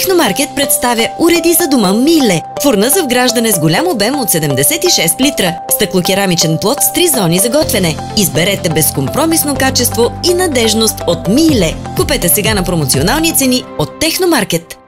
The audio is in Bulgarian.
Техномаркет представя уреди за дома Миле. Фурна за вграждане с голям обем от 76 литра. Стъклокерамичен плод с три зони за готвене. Изберете безкомпромисно качество и надежност от Миле. Купете сега на промоционални цени от Техномаркет.